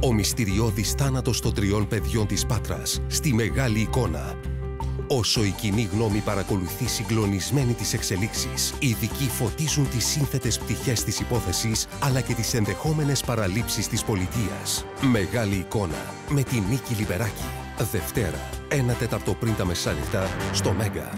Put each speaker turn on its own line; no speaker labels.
Ο μυστηριώδης θάνατος των τριών παιδιών της Πάτρας στη μεγάλη εικόνα. Όσο η κοινή γνώμη παρακολουθεί συγκλονισμένη τις εξελίξεις, οι ειδικοί φωτίζουν τις σύνθετες πτυχές της υπόθεσης, αλλά και τις ενδεχόμενες παραλήψεις της πολιτείας. Μεγάλη εικόνα με τη Νίκη Λιβεράκη. Δευτέρα, ένα τέταρτο πριν τα μεσάνυχτα, στο Μέγκα.